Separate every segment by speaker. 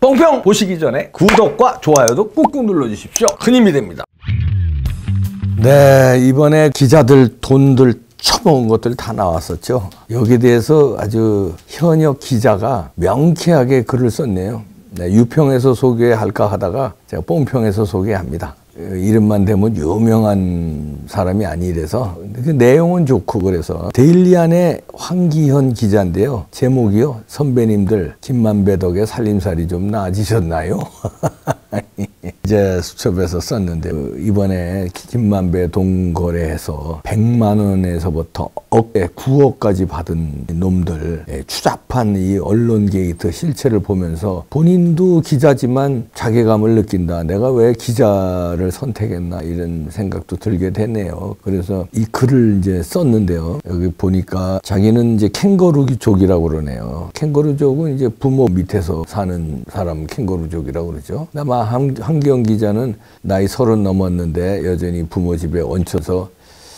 Speaker 1: 뽕평 보시기 전에 구독과 좋아요도 꾹꾹 눌러주십시오. 큰 힘이 됩니다. 네, 이번에 기자들 돈들 처먹은 것들 다 나왔었죠. 여기에 대해서 아주 현역 기자가 명쾌하게 글을 썼네요. 네, 유평에서 소개할까 하다가 제가 뽕평에서 소개합니다. 어, 이름만 대면 유명한 사람이 아니래서 그 내용은 좋고 그래서 데일리안의 황기현 기자인데요. 제목이요. 선배님들 김만배 덕에 살림살이 좀 나아지셨나요? 이제 수첩에서 썼는데 그 이번에 김만배 돈거래해서 100만 원에서부터 억에 9억까지 받은 놈들 예, 추잡한 이 언론 게이트 실체를 보면서 본인도 기자지만 자괴감을 느낀다. 내가 왜 기자를 선택했나 이런 생각도 들게 되네요. 그래서 이 글을 이제 썼는데요. 여기 보니까 자기는 이제 캥거루족이라고 그러네요. 캥거루족은 이제 부모 밑에서 사는 사람 캥거루족이라고 그러죠. 아마 한, 한기영 기자는 나이 서른 넘었는데 여전히 부모 집에 얹혀서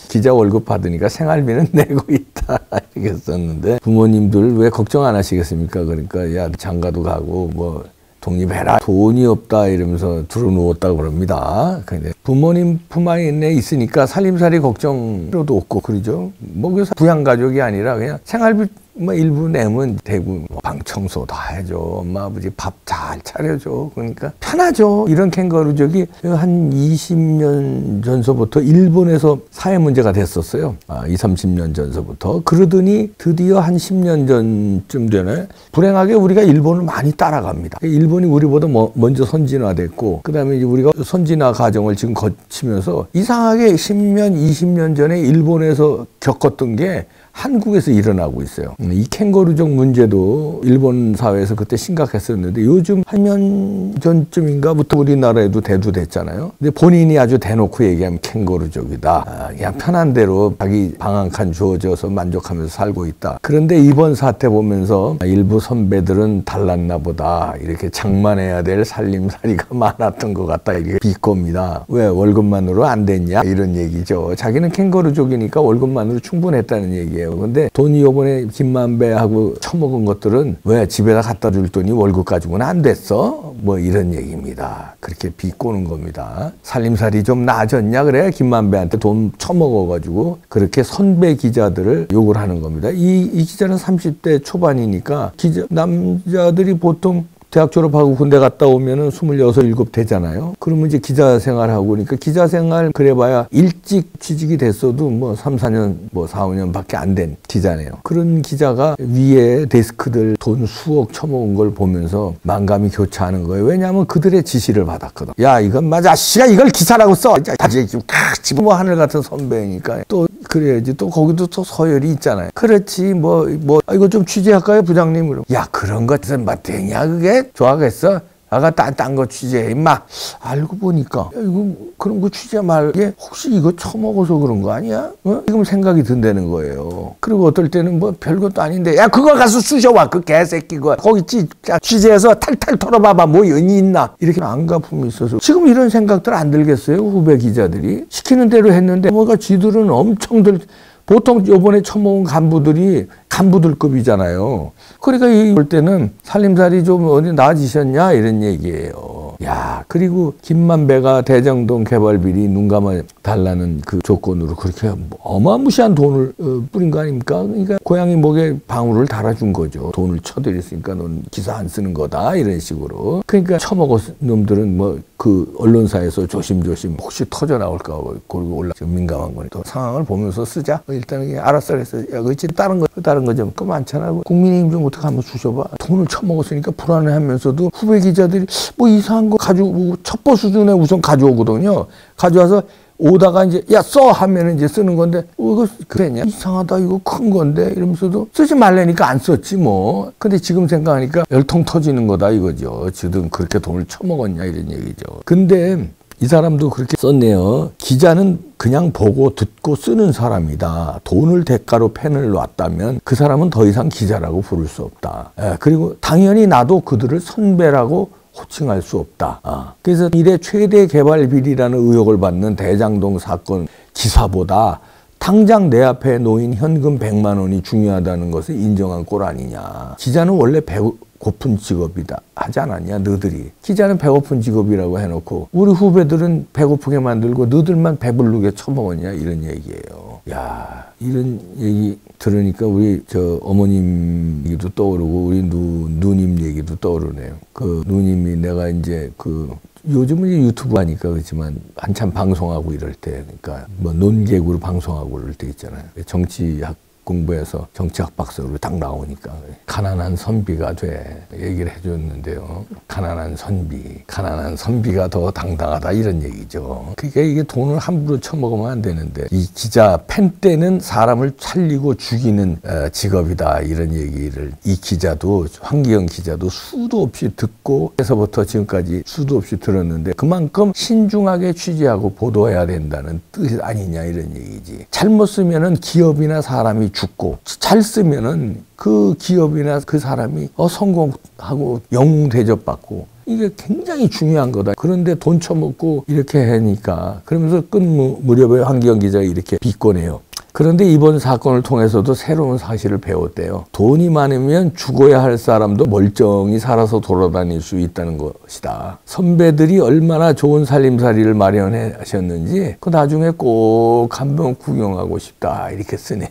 Speaker 1: 기자 월급 받으니까 생활비는 내고 있다 이렇게 썼는데 부모님들 왜 걱정 안 하시겠습니까? 그러니까 야 장가도 가고 뭐 독립해라 돈이 없다 이러면서 들어누웠다고 그럽니다. 근데 부모님 품 안에 있으니까 살림살이 걱정 필요도 없고 그러죠. 뭐 그래서 부양 가족이 아니라 그냥 생활비 뭐 일부 내면 대구 뭐방 청소 다 해줘. 엄마 아버지 밥 잘 차려줘. 그러니까 편하죠. 이런 캥거루족이 한 20년 전서부터 일본에서 사회 문제가 됐었어요. 아, 2, 30년 전서부터. 그러더니 드디어 한 10년 전쯤 되네. 불행하게 우리가 일본을 많이 따라갑니다. 일본이 우리보다 뭐, 먼저 선진화됐고 그 다음에 이제 우리가 선진화 과정을 지금 거치면서 이상하게 10년 20년 전에 일본에서 겪었던 게 한국에서 일어나고 있어요. 이 캥거루족 문제도 일본 사회에서 그때 심각했었는데 요즘 한 년 전쯤인가부터 우리나라에도 대두됐잖아요. 근데 본인이 아주 대놓고 얘기하면 캥거루족이다. 아, 그냥 편한 대로 자기 방한칸 주어져서 만족하면서 살고 있다. 그런데 이번 사태 보면서 일부 선배들은 달랐나 보다. 이렇게 장만해야 될 살림살이가 많았던 것 같다. 이게 비꼬입니다. 왜 월급만으로 안 됐냐? 이런 얘기죠. 자기는 캥거루족이니까 월급만으로 충분했다는 얘기예요. 얘기예요. 근데 돈이 요번에 김만배하고 처먹은 것들은 왜 집에다 갖다 줄 돈이 월급 가지고는 안 됐어? 뭐 이런 얘기입니다. 그렇게 비꼬는 겁니다. 살림살이 좀 나아졌냐? 그래 김만배한테 돈 처먹어가지고 그렇게 선배 기자들을 욕을 하는 겁니다. 이, 이 기자는 30대 초반이니까 기자, 남자들이 보통 대학 졸업하고 군대 갔다 오면은 스물여섯 일곱 되잖아요. 그러면 이제 기자 생활하고 그러니까 기자 생활 그래봐야 일찍 취직이 됐어도 뭐 3, 4년 뭐 4, 5년밖에 안 된 기자네요. 그런 기자가 위에 데스크들 돈 수억 처먹은 걸 보면서 만감이 교차하는 거예요. 왜냐하면 그들의 지시를 받았거든. 야, 이건 맞아. 씨가 이걸 기사라고 써. 아직 지금 뭐 하늘 같은 선배니까 또 그래야지 또 거기도 또 서열이 있잖아요. 그렇지 뭐뭐 뭐, 아, 이거 좀 취재할까요 부장님? 그럼 야 그런 것은 뭐 되냐 그게 좋아하겠어? 아가 딴거 취재해 임마. 알고 보니까. 야, 이거 그런 거 취재 말게? 혹시 이거 처먹어서 그런 거 아니야? 어? 지금 생각이 든다는 거예요. 그리고 어떨 때는 뭐 별것도 아닌데. 야 그거 가서 쑤셔와 그 개새끼 거 거기 찌, 취재해서 탈탈 털어봐봐. 뭐 연이 있나? 이렇게 안가품이 있어서. 지금 이런 생각들 안 들겠어요? 후배 기자들이? 시키는 대로 했는데 뭐가 쥐들은 엄청들 보통 요번에 처먹은 간부들이 간부들급이잖아요. 그러니까 이럴 때는 살림살이 좀 어디 나아지셨냐 이런 얘기예요. 야 그리고 김만배가 대장동 개발 비리 눈 감아 달라는 그 조건으로 그렇게 어마무시한 돈을 어, 뿌린 거 아닙니까? 그러니까 고양이 목에 방울을 달아준 거죠. 돈을 쳐드렸으니까 넌 기사 안 쓰는 거다 이런 식으로. 그러니까 처먹었 놈들은 뭐 그 언론사에서 조심조심 혹시 터져 나올까 그리고 올라 민감한 거니까 상황을 보면서 쓰자. 일단 알았어 그래서 야 그치 다른 거 다른 거 좀 그 많잖아. 국민의힘 좀 어떻게 한번 주셔봐. 돈을 처먹었으니까 불안해하면서도 후배 기자들이 뭐 이상 한 거 가지고 첩보 수준에 우선 가져오거든요. 가져와서 오다가 이제 야 써! 하면은 이제 쓰는 건데 어, 이거 그랬냐 이상하다 이거 큰 건데 이러면서도 쓰지 말래니까 안 썼지 뭐. 근데 지금 생각하니까 열통 터지는 거다 이거죠. 지금 그렇게 돈을 처먹었냐 이런 얘기죠. 근데 이 사람도 그렇게 썼네요. 기자는 그냥 보고 듣고 쓰는 사람이다. 돈을 대가로 펜을 놨다면 그 사람은 더 이상 기자라고 부를 수 없다. 예, 그리고 당연히 나도 그들을 선배라고 호칭할 수 없다. 아. 그래서 이래 최대 개발 비리라는 의혹을 받는 대장동 사건 기사보다 당장 내 앞에 놓인 현금 100만 원이 중요하다는 것을 인정한 꼴 아니냐. 기자는 원래 배고픈 직업이다 하지 않았냐 너들이 기자는 배고픈 직업이라고 해놓고 우리 후배들은 배고프게 만들고 너들만 배부르게 처먹었냐 이런 얘기예요 야 이런 얘기 들으니까 우리 저 어머님 얘기도 떠오르고 우리 누, 누님 얘기도 떠오르네요. 그 누님이 내가 이제 그 요즘은 유튜브 하니까 그렇지만 한참 방송하고 이럴 때 그러니까 뭐 논객으로 방송하고 이럴 때 있잖아요. 정치학 공부해서 정치학 박사로 딱 나오니까 가난한 선비가 돼 얘기를 해줬는데요. 가난한 선비, 가난한 선비가 더 당당하다 이런 얘기죠. 그게 이게 돈을 함부로 처먹으면 안 되는데 이 기자 펜 때는 사람을 살리고 죽이는 어, 직업이다 이런 얘기를 이 기자도 황기영 기자도 수도 없이 듣고 해서부터 지금까지 수도 없이 들었는데 그만큼 신중하게 취재하고 보도해야 된다는 뜻이 아니냐 이런 얘기지. 잘못 쓰면은 기업이나 사람이 죽고 잘 쓰면은 그 기업이나 그 사람이 어 성공하고 영웅 대접받고 이게 굉장히 중요한 거다. 그런데 돈 처먹고 이렇게 하니까 그러면서 끝 무렵에 황기영 기자가 이렇게 비꼬네요. 그런데 이번 사건을 통해서도 새로운 사실을 배웠대요. 돈이 많으면 죽어야 할 사람도 멀쩡히 살아서 돌아다닐 수 있다는 것이다. 선배들이 얼마나 좋은 살림살이를 마련해 하셨는지 그 나중에 꼭 한번 구경하고 싶다 이렇게 쓰네요.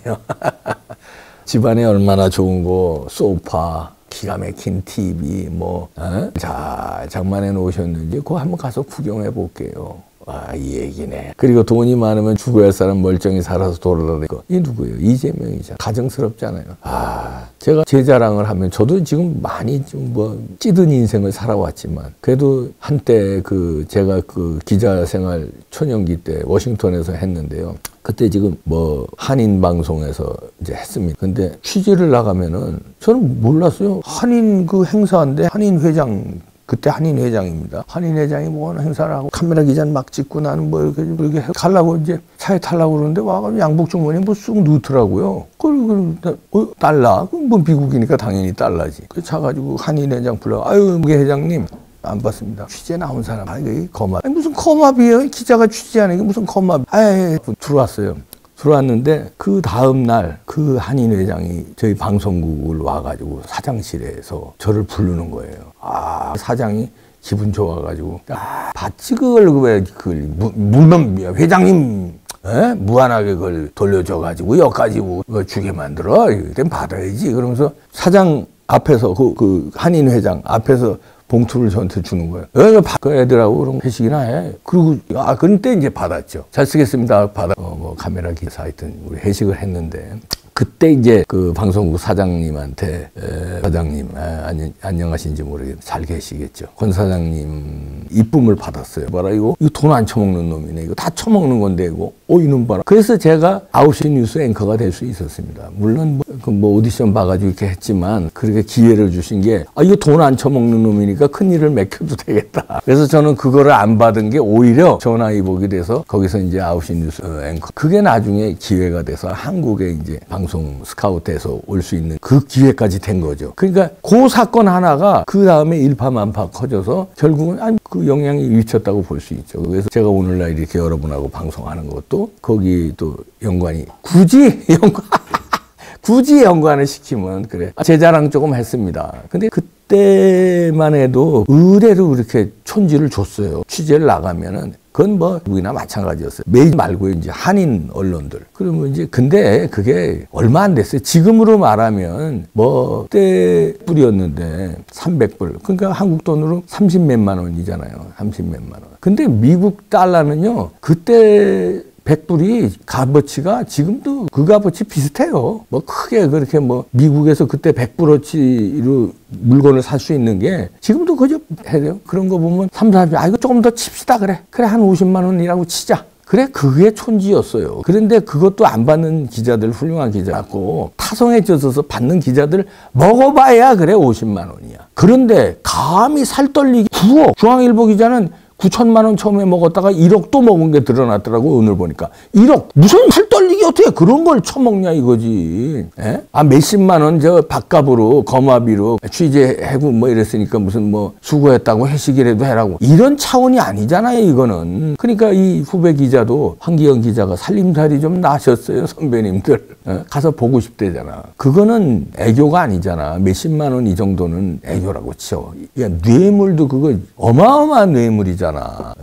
Speaker 1: 집안에 얼마나 좋은 거 소파 기가 막힌 TV 뭐 어? 자 장만해 놓으셨는지 그거 한번 가서 구경해 볼게요. 아, 이 얘기네. 그리고 돈이 많으면 죽어야 할 사람 멀쩡히 살아서 돌아다니고. 이 누구예요? 이재명이잖아. 가정스럽잖아요. 아, 제가 제 자랑을 하면 저도 지금 많이 좀 뭐 찌든 인생을 살아왔지만 그래도 한때 그 제가 그 기자 생활 초년기 때 워싱턴에서 했는데요. 그때 지금 뭐 한인 방송에서 이제 했습니다. 근데 취재를 나가면은 저는 몰랐어요. 한인 그 행사인데 한인 회장 그때 한인 회장입니다. 한인 회장이 뭐 행사를 하고 카메라 기자는 막 찍고 나는 뭐 이렇게 이렇게 가려고 이제 차에 타려고 그러는데 와가지고 양복 주머니에 뭐쑥 넣더라고요. 그리고 어, 달러. 뭐 미국이니까 당연히 달러지. 그 차 가지고 한인 회장 불러. 아유, 무게 회장님. 안 봤습니다. 취재 나온 사람, 아, 이게 거맙. 아니, 무슨 거맙이에요? 기자가 취재하는 게 무슨 거맙. 아, 들어왔어요. 들어왔는데 그 다음 날 그 한인 회장이 저희 방송국을 와가지고 사장실에서 저를 부르는 거예요. 아 사장이 기분 좋아가지고 아 봤지 그걸 왜그 물론 회장님 에? 무한하게 그걸 돌려줘가지고 여가지고 주게 만들어 이땐 받아야지 그러면서 사장 앞에서 그, 그 한인 회장 앞에서 봉투를 저한테 주는 거예요. 그 애들하고 그럼 회식이나 해. 그리고, 아, 그때 이제 받았죠. 잘 쓰겠습니다. 받아. 어, 뭐, 카메라 기사 하여튼, 우리 회식을 했는데, 그때 이제 그 방송국 사장님한테 에, 사장님 아, 안녕, 안녕하신지 모르겠는데 잘 계시겠죠. 권 사장님 이쁨을 받았어요. 봐라 이거 이거 돈 안 처먹는 놈이네. 이거 다 처먹는 건데 이거 어 이놈 봐라. 그래서 제가 아홉시 뉴스 앵커가 될 수 있었습니다. 물론 뭐, 그 뭐 오디션 봐가지고 이렇게 했지만 그렇게 기회를 주신 게 아 이거 돈 안 처먹는 놈이니까 큰 일을 맡겨도 되겠다. 그래서 저는 그거를 안 받은 게 오히려 전화 위복이 돼서 거기서 이제 아홉시 뉴스 앵커 그게 나중에 기회가 돼서 한국에 이제 방송 스카우트돼서 올 수 있는 그 기회까지 된 거죠. 그러니까 그 사건 하나가 그 다음에 일파만파 커져서 결국은 아니 그 영향이 미쳤다고 볼 수 있죠. 그래서 제가 오늘날 이렇게 여러분하고 방송하는 것도 거기 또 연관이 굳이 연관 굳이 연관을 시키면 그래 제 자랑 조금 했습니다. 근데 그때만 해도 의례로 이렇게 촌지를 줬어요. 취재를 나가면은 그건 뭐 누구나 마찬가지였어요. 메이 말고 이제 한인 언론들. 그러면 이제 근데 그게 얼마 안 됐어요. 지금으로 말하면 뭐 그때 뿌리였는데 300불. 그러니까 한국 돈으로 30 몇만 원이잖아요. 30 몇만 원. 근데 미국 달러는요. 그때 백불이 값어치가 지금도 그 값어치 비슷해요. 뭐 크게 그렇게 뭐 미국에서 그때 백불어치로 물건을 살 수 있는 게 지금도 그저 해요. 그런 거 보면 3, 40, 아, 이거 조금 더 칩시다. 그래. 그래, 한 50만 원이라고 치자. 그래, 그게 촌지였어요. 그런데 그것도 안 받는 기자들, 훌륭한 기자고 타성에 젖어서 받는 기자들 먹어봐야 그래, 50만 원이야. 그런데 감히 살 떨리기 9억. 중앙일보 기자는 9천만 원 처음에 먹었다가 1억도 먹은 게 드러났더라고 오늘 보니까. 1억. 무슨 팔 떨리기 어떻게 그런 걸 처먹냐 이거지. 예? 아 몇십만 원 저 밥값으로 거마비로 취재해고 뭐 이랬으니까 무슨 뭐 수고했다고 회식이라도 해라고. 이런 차원이 아니잖아요 이거는. 그러니까 이 후배 기자도 황기영 기자가 살림살이 좀 나셨어요 선배님들. 예? 가서 보고 싶대잖아. 그거는 애교가 아니잖아. 몇십만 원 이 정도는 애교라고 쳐 야, 뇌물도 그거 어마어마한 뇌물이잖아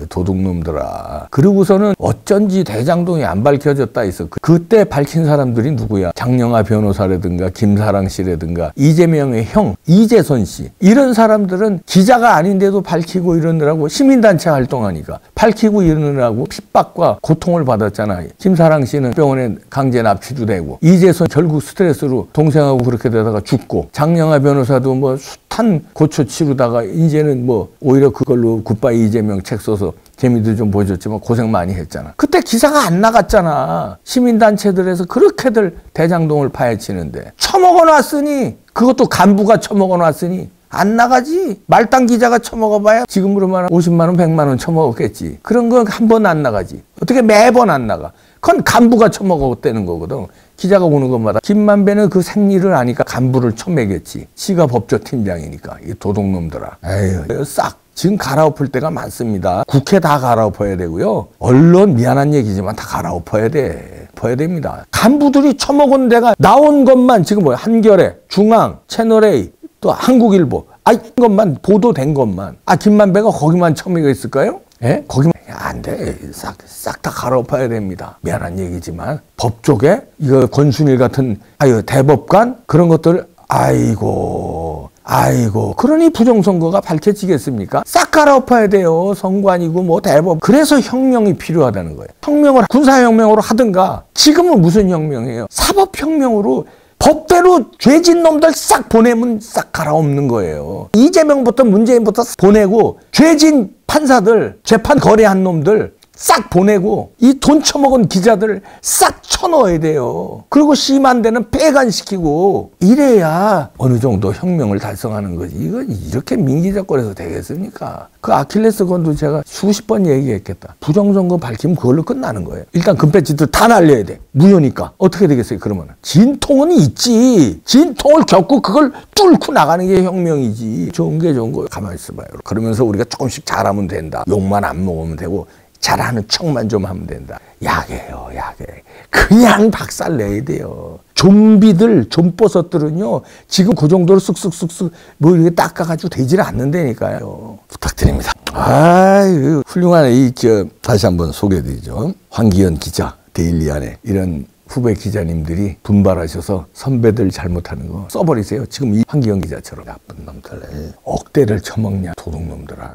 Speaker 1: 도둑놈들아. 그러고서는 어쩐지 대장동이 안 밝혀졌다 있어. 그- 그때 밝힌 사람들이 누구야? 장영아 변호사라든가 김사랑 씨라든가 이재명의 형 이재선 씨. 이런 사람들은 기자가 아닌데도 밝히고 이러느라고 시민단체 활동하니까 밝히고 이러느라고 핍박과 고통을 받았잖아. 김사랑 씨는 병원에 강제 납치도 되고 이재선 결국 스트레스로 동생하고 그렇게 되다가 죽고 장영아 변호사도 뭐 숱한 고초 치르다가 이제는 뭐 오히려 그걸로 굿바이 이재명 책 써서 재미도 좀 보여줬지만 고생 많이 했잖아. 그때 기사가 안 나갔잖아. 시민단체들에서 그렇게들 대장동을 파헤치는데 처먹어 놨으니 그것도 간부가 처먹어 놨으니 안 나가지. 말단 기자가 처먹어봐야 지금으로 말하면 50만 원, 100만 원 처먹었겠지. 그런 건 한 번 안 나가지. 어떻게 매번 안 나가? 그건 간부가 처먹었다는 거거든. 기자가 오는 것마다 김만배는 그 생리를 아니까 간부를 처먹였지. 지가 법조팀장이니까 이 도둑놈들아. 에휴 싹 지금 갈아엎을 때가 많습니다. 국회 다 갈아엎어야 되고요. 언론 미안한 얘기지만 다 갈아엎어야 돼. 엎어야 됩니다. 간부들이 처먹은 데가 나온 것만 지금 뭐야 한겨레, 중앙, 채널A, 또 한국일보. 아, 이것만 보도된 것만. 아, 김만배가 거기만 처먹여 있을까요? 예? 거기만 안 돼. 싹, 싹 다 갈아엎어야 됩니다. 미안한 얘기지만 법조계 이거 권순일 같은 아유 대법관 그런 것들 아이고 아이고 그러니 부정선거가 밝혀지겠습니까? 싹 갈아엎어야 돼요. 선관이고 뭐 대법. 그래서 혁명이 필요하다는 거예요. 혁명을 군사혁명으로 하든가 지금은 무슨 혁명이에요? 사법혁명으로 법대로 죄진 놈들 싹 보내면 싹 갈아엎는 거예요. 이재명부터 문재인부터 보내고 죄진 판사들, 재판 거래한 놈들 싹 보내고 이 돈 처먹은 기자들 싹 쳐넣어야 돼요. 그리고 심한 데는 폐간시키고 이래야 어느 정도 혁명을 달성하는 거지. 이거 이렇게 민기작거려서 되겠습니까? 그 아킬레스건도 제가 수십 번 얘기했겠다. 부정선거 밝히면 그걸로 끝나는 거예요. 일단 금배지들 다 날려야 돼. 무효니까. 어떻게 되겠어요, 그러면? 진통은 있지. 진통을 겪고 그걸 뚫고 나가는 게 혁명이지. 좋은 게 좋은 거예요. 가만히 있어봐요. 그러면서 우리가 조금씩 잘하면 된다. 욕만 안 먹으면 되고 잘하는 척만 좀 하면 된다. 약이에요, 약에. 그냥 박살 내야 돼요. 좀비들, 좀버섯들은요, 지금 그 정도로 쑥쑥쑥쑥 뭐 이렇게 닦아가지고 되질 않는다니까요. 부탁드립니다. 아유, 훌륭한 이, 저, 다시 한번 소개해드리죠. 황기현 기자, 데일리 안에 이런 후배 기자님들이 분발하셔서 선배들 잘못하는 거 써버리세요. 지금 이 황기현 기자처럼 나쁜 놈들. 억대를 처먹냐, 도둑놈들아.